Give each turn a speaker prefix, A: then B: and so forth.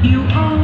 A: You are